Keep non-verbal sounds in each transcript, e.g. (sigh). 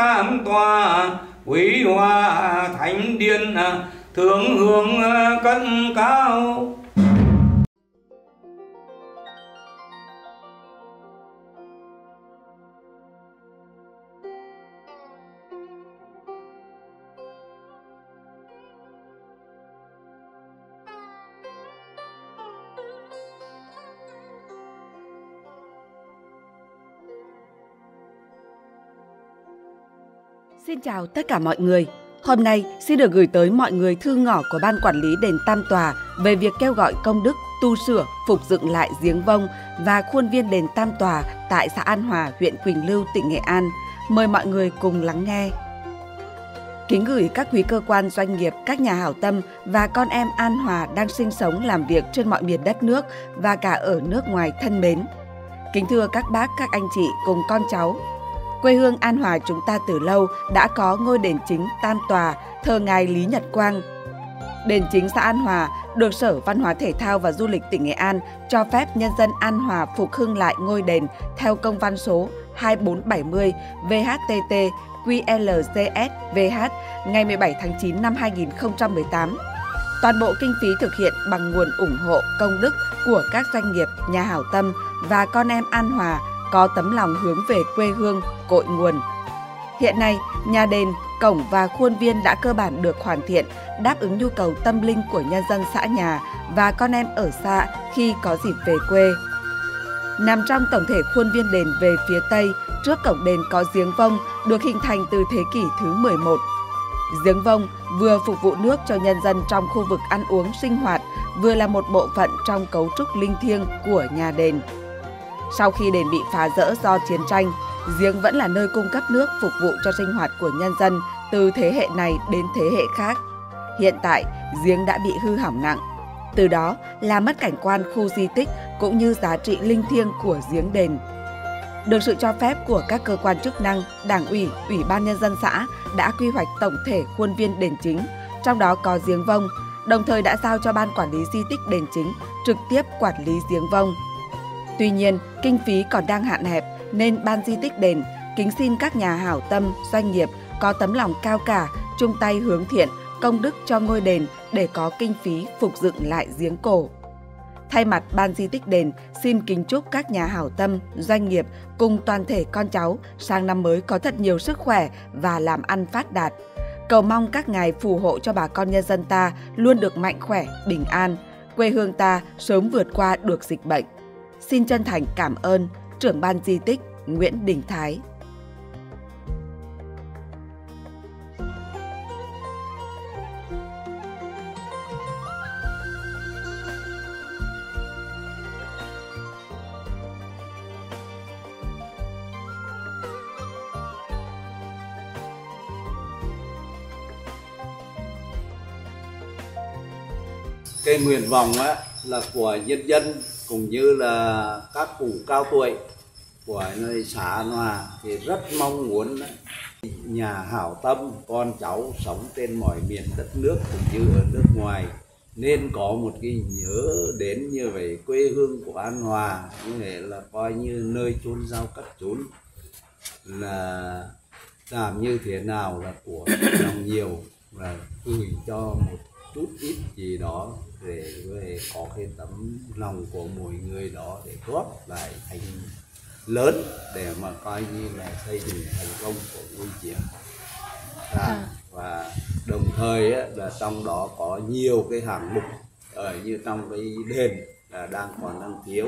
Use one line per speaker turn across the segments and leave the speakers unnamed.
tam tòa quý hoa thánh điện thượng hướng cất cao.
Xin chào tất cả mọi người. Hôm nay xin được gửi tới mọi người thư ngỏ của Ban Quản lý Đền Tam Tòa về việc kêu gọi công đức tu sửa, phục dựng lại giếng vông và khuôn viên đền Tam Tòa tại xã An Hòa, huyện Quỳnh Lưu, tỉnh Nghệ An. Mời mọi người cùng lắng nghe. Kính gửi các quý cơ quan doanh nghiệp, các nhà hảo tâm và con em An Hòa đang sinh sống làm việc trên mọi miền đất nước và cả ở nước ngoài thân mến. Kính thưa các bác, các anh chị cùng con cháu, Quê hương An Hòa chúng ta từ lâu đã có ngôi đền chính Tam Tòa thờ ngài Lý Nhật Quang. Đền chính xã An Hòa được Sở Văn hóa Thể thao và Du lịch tỉnh Nghệ An cho phép nhân dân An Hòa phục hưng lại ngôi đền theo công văn số 2470 VHTT QLCS VH ngày 17 tháng 9 năm 2018. Toàn bộ kinh phí thực hiện bằng nguồn ủng hộ công đức của các doanh nghiệp, nhà hảo tâm và con em An Hòa có tấm lòng hướng về quê hương, cội nguồn. Hiện nay, nhà đền, cổng và khuôn viên đã cơ bản được hoàn thiện, đáp ứng nhu cầu tâm linh của nhân dân xã nhà và con em ở xa khi có dịp về quê. Nằm trong tổng thể khuôn viên đền về phía Tây, trước cổng đền có giếng vông được hình thành từ thế kỷ thứ 11. Giếng vông vừa phục vụ nước cho nhân dân trong khu vực ăn uống sinh hoạt, vừa là một bộ phận trong cấu trúc linh thiêng của nhà đền. Sau khi đền bị phá rỡ do chiến tranh, giếng vẫn là nơi cung cấp nước phục vụ cho sinh hoạt của nhân dân từ thế hệ này đến thế hệ khác. Hiện tại, giếng đã bị hư hỏng nặng. Từ đó là mất cảnh quan khu di tích cũng như giá trị linh thiêng của giếng đền. Được sự cho phép của các cơ quan chức năng, đảng ủy, ủy ban nhân dân xã đã quy hoạch tổng thể khuôn viên đền chính, trong đó có giếng vông, đồng thời đã giao cho ban quản lý di tích đền chính trực tiếp quản lý giếng vông. Tuy nhiên, kinh phí còn đang hạn hẹp nên ban di tích đền kính xin các nhà hảo tâm, doanh nghiệp có tấm lòng cao cả, chung tay hướng thiện, công đức cho ngôi đền để có kinh phí phục dựng lại giếng cổ. Thay mặt ban di tích đền, xin kính chúc các nhà hảo tâm, doanh nghiệp cùng toàn thể con cháu sang năm mới có thật nhiều sức khỏe và làm ăn phát đạt. Cầu mong các ngài phù hộ cho bà con nhân dân ta luôn được mạnh khỏe, bình an, quê hương ta sớm vượt qua được dịch bệnh. Xin chân thành cảm ơn trưởng ban di tích Nguyễn Đình Thái.
cái nguyện vọng á, là của nhân dân cũng như là các cụ cao tuổi của nơi xã An Hòa thì rất mong muốn nhà hảo tâm, con cháu sống trên mọi miền đất nước cũng như ở nước ngoài. Nên có một cái nhớ đến như vậy, quê hương của An Hòa như vậy là coi như nơi chôn rau cắt chốn, là làm như thế nào là của lòng nhiều và gửi cho một chút ít gì đó để có cái tấm lòng của mỗi người đó để góp lại thành lớn để mà coi như là xây dựng thành công của ngôi chùa à, à. và đồng thời á, là trong đó có nhiều cái hạng mục ở như trong cái đền là đang còn đang thiếu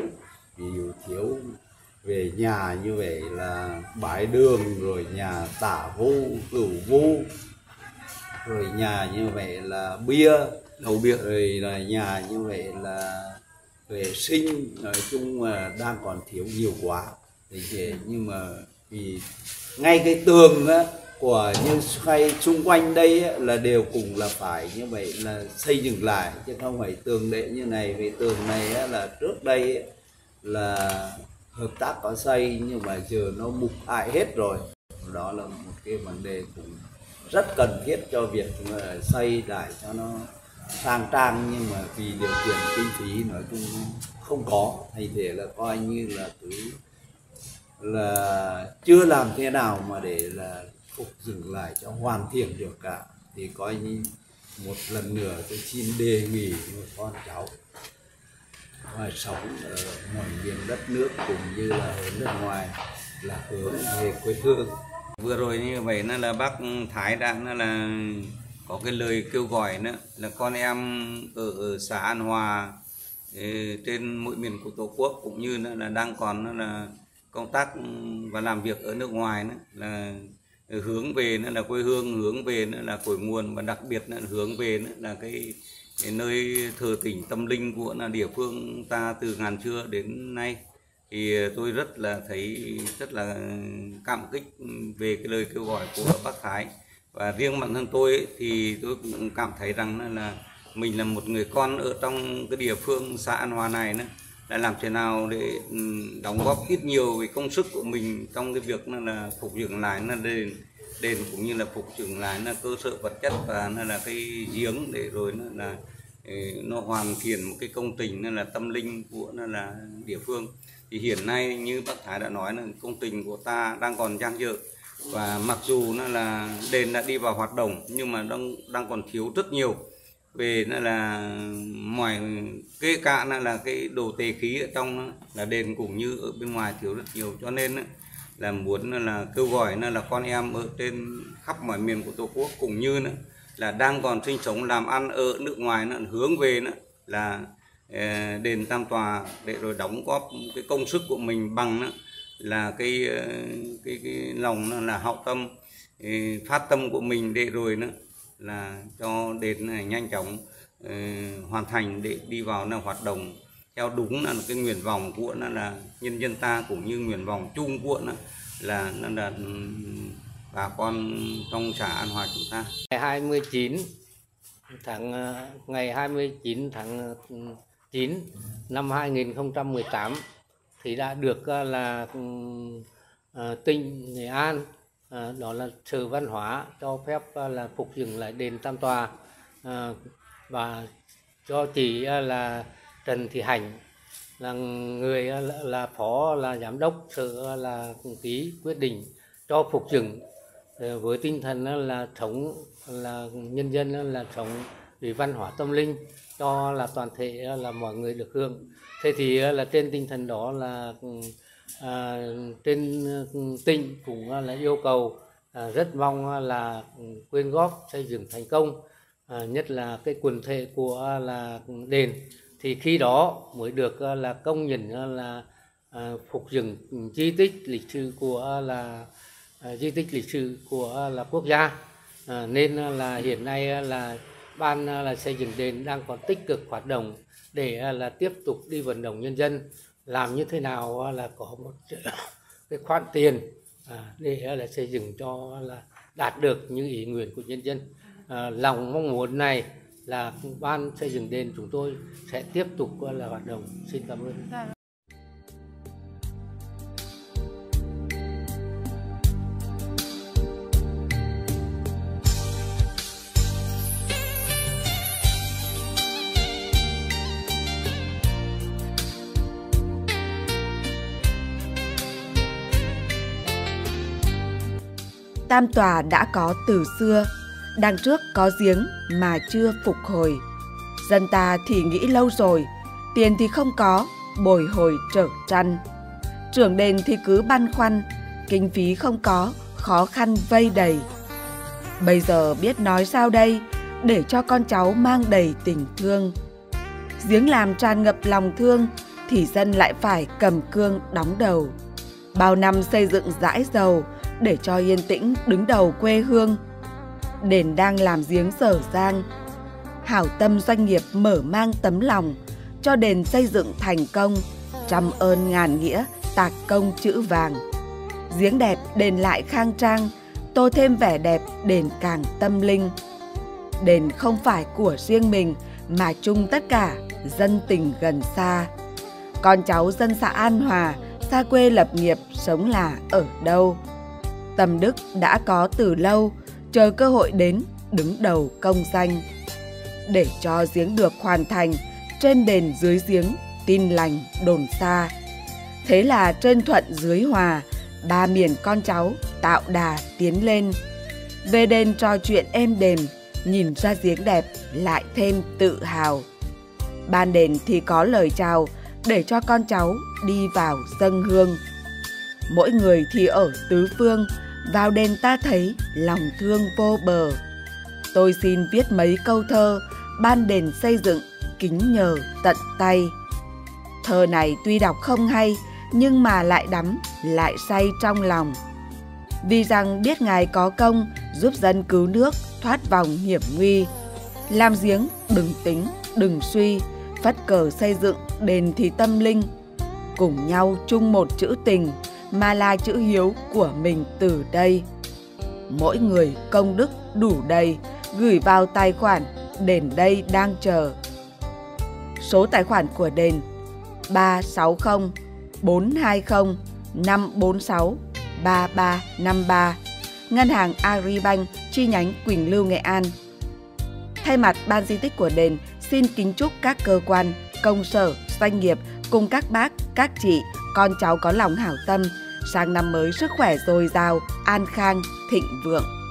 ví dụ thiếu về nhà như vậy là bãi đường rồi nhà tả vu cửu vu rồi nhà như vậy là bia. Nấu bia. Rồi là nhà như vậy là vệ sinh. Nói chung là đang còn thiếu nhiều quá. Thì nhưng mà vì ngay cái tường á, của như hay xung quanh đây á, là đều cùng là phải như vậy là xây dựng lại. Chứ không phải tường đệ như này vì tường này á, là trước đây á, là hợp tác có xây nhưng mà giờ nó mục hại hết rồi. Đó là một cái vấn đề cũng rất cần thiết cho việc xây lại cho nó
sang trang, nhưng mà vì điều kiện kinh phí nói chung không có. Hay thế là coi như là cứ là chưa làm thế nào mà để là phục dựng lại cho hoàn thiện được cả. Thì coi như một lần nữa tôi xin đề nghị một con cháu và sống ở mọi miền đất nước cũng như là ở nước ngoài là hướng về quê hương
vừa rồi như vậy nó là bác Thái đã nó là có cái lời kêu gọi nữa là con em ở, ở xã An Hòa ừ, trên mỗi miền của tổ quốc cũng như là đang còn là công tác và làm việc ở nước ngoài nữa là hướng về nữa là quê hương hướng về nữa là cội nguồn và đặc biệt là hướng về nữa là cái, cái nơi thờ tỉnh tâm linh của là địa phương ta từ ngàn xưa đến nay thì ờ, tôi rất là thấy rất là cảm kích về cái lời kêu gọi của bác Thái. Và riêng bản thân tôi ấy, thì tôi cũng cảm thấy rằng là mình là một người con ở trong cái địa phương xã An Hòa này nữa. Là làm thế nào để ừ, đóng góp ít nhiều về công sức của mình trong cái việc là phục dựng lại là đền đền cũng như là phục dựng lại là cơ sở vật chất và nó là cái giếng để rồi nó là ừ, nó hoàn thiện một cái công trình nó là tâm linh của nó là địa phương thì hiện nay như bác Thái đã nói là công trình của ta đang còn dang dở. Và mặc dù nó là đền đã đi vào hoạt động, nhưng mà đang đang còn thiếu rất nhiều. Về nó là ngoài kể cả nó là cái đồ tề khí ở trong là đền cũng như ở bên ngoài thiếu rất nhiều. Cho nên là muốn là kêu gọi là con em ở trên, khắp mọi miền của tổ quốc, cũng như là đang còn sinh sống, làm ăn ở nước ngoài, nó hướng về là Ờ, đền tam tòa để rồi đóng góp cái công sức của mình bằng là cái ờ, cái cái lòng là hậu tâm ờ, phát tâm của mình để rồi nữa là cho đền này nhanh chóng hoàn thành để đi vào là hoạt động theo đúng là cái nguyện vọng của nó là nhân dân ta cũng như nguyện vọng chung của nó là nó là ừ, bà con trong xã An Hòa chúng ta.
Ngày 29 tháng ngày 29 tháng ừ, 9 năm 2018 thì đã được ờ, là ờ, tỉnh Nghệ An ờ, đó là sở văn hóa cho phép là phục dựng lại đền Tam Tòa và cho chị là Trần Thị Hạnh là người là, phó là giám đốc sở là ký quyết định cho phục dựng với tinh thần là sống là nhân dân là sống vì văn hóa tâm linh cho là toàn thể là mọi người được hưởng. Thế thì ờ, là trên tinh thần đó là ừ, à, trên ừ, tỉnh cũng ờ, là yêu cầu à, rất mong ờ, là ừ, quyên góp xây dựng thành công à, nhất là cái quần thể của là đền. Thì khi đó mới được là công nhận là à, phục dựng di tích lịch sử của là à, di tích lịch sử của là quốc gia. À, nên là hiện nay là ban à, là xây dựng đền đang còn tích cực hoạt động để à, là tiếp tục đi vận động nhân dân. Làm như thế nào à, là có một (coughs) cái khoản tiền để là xây dựng cho là đạt được những ý nguyện của nhân dân. Lòng mong muốn này là ban xây dựng đền chúng tôi sẽ tiếp tục là hoạt động. Xin cảm ơn.
Tam tòa đã có từ xưa, đằng trước có giếng mà chưa phục hồi. Dân ta thì nghĩ lâu rồi, tiền thì không có, bồi hồi trở trăn. Trưởng đền thì cứ băn khoăn, kinh phí không có, khó khăn vây đầy. Bây giờ biết nói sao đây, để cho con cháu mang đầy tình thương. Giếng làm tràn ngập lòng thương, thì dân lại phải cầm cương đóng đầu. Bao năm xây dựng dãi dầu, để cho yên tĩnh đứng đầu quê hương. Đền đang làm giếng sở giang. Hảo tâm doanh nghiệp mở mang tấm lòng cho đền xây dựng thành công, trăm ơn ngàn nghĩa, tạc công chữ vàng. Giếng đẹp đền lại khang trang, tô thêm vẻ đẹp đền càng tâm linh. Đền không phải của riêng mình mà chung tất cả dân tình gần xa. Con cháu dân xã An Hòa, xa quê lập nghiệp sống là ở đâu? Tâm đức đã có từ lâu, chờ cơ hội đến đứng đầu công danh. để cho giếng được hoàn thành, trên đền dưới giếng, tin lành đồn xa. Thế là trên thuận dưới hòa, ba miền con cháu tạo đà tiến lên. Về đền trò chuyện êm đềm, nhìn ra giếng đẹp lại thêm tự hào. Ban đền thì có lời chào để cho con cháu đi vào dâng hương. Mỗi người thì ở tứ phương, vào đền ta thấy lòng thương vô bờ. Tôi xin viết mấy câu thơ, ban đền xây dựng, kính nhờ tận tay. Thơ này tuy đọc không hay, nhưng mà lại đắm, lại say trong lòng. Vì rằng biết Ngài có công giúp dân cứu nước thoát vòng hiểm nguy. Làm giếng đừng tính, đừng suy, phất cờ xây dựng đền thì tâm linh. Cùng nhau chung một chữ tình mà là chữ hiếu của mình từ đây. Mỗi người công đức đủ đầy, gửi vào tài khoản đền đây đang chờ. Số tài khoản của đền 360 420 546 3353 Ngân hàng Agribank chi nhánh Quỳnh Lưu Nghệ An Thay mặt ban di tích của đền xin kính chúc các cơ quan, công sở, doanh nghiệp cùng các bác, các chị, con cháu có lòng hảo tâm sang năm mới sức khỏe dồi dào, an khang, thịnh vượng.